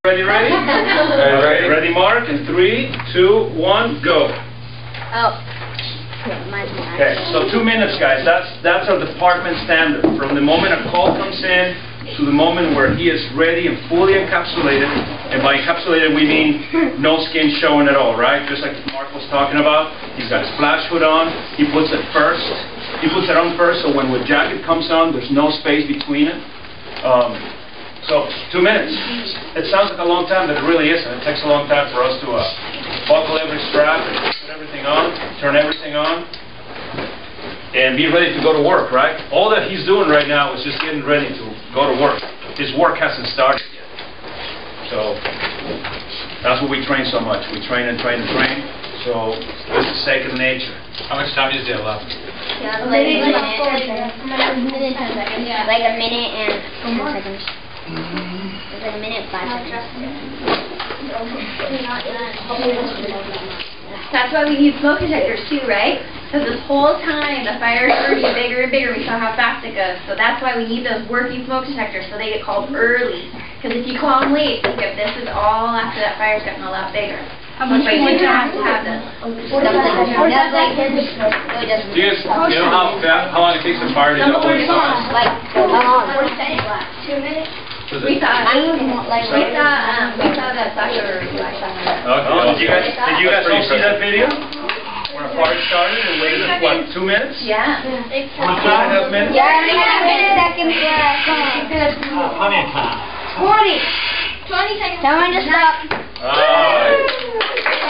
Ready, ready? Ready. Ready, Mark? In three, two, one, go. Oh. Yeah, mine's not. Okay, so two minutes, guys. That's, that's our department standard. From the moment a call comes in to the moment where he is ready and fully encapsulated. And by encapsulated, we mean no skin showing at all, right? Just like Mark was talking about. He's got his flash hood on. He puts it first. He puts it on first, so when the jacket comes on, there's no space between it. Um, so, two minutes. It sounds like a long time, but it really isn't. It takes a long time for us to uh, buckle every strap and put everything on, turn everything on, and be ready to go to work, right? All that he's doing right now is just getting ready to go to work. His work hasn't started yet. So, that's what we train so much. We train and train and train. So, this is second nature. How much time is there left? Yeah, like a minute. Like a minute and ten seconds. It's like a minute, five seconds. That's why we need smoke detectors too, right? Because this whole time the fire is already bigger and bigger. We saw how fast it goes. So that's why we need those working smoke detectors so they get called early. Because if you call them late, think of this is all after that fire's gotten a lot bigger. That's why you have to have this. That's like this. No, it doesn't. Do you guys, you know how, fa- how long it takes a fire to go when? Like, how long? Two minutes. Was We saw, I don't even, like, we saw, um, we saw that soccer. Oh, did you guys, did you guys all see that video? Where a fire started and waited, what, two minutes? Yeah. Two and a half minutes? Yeah, I mean, a minute, seconds left. Plenty of time. Twenty. Twenty seconds. Tell me to stop. All right.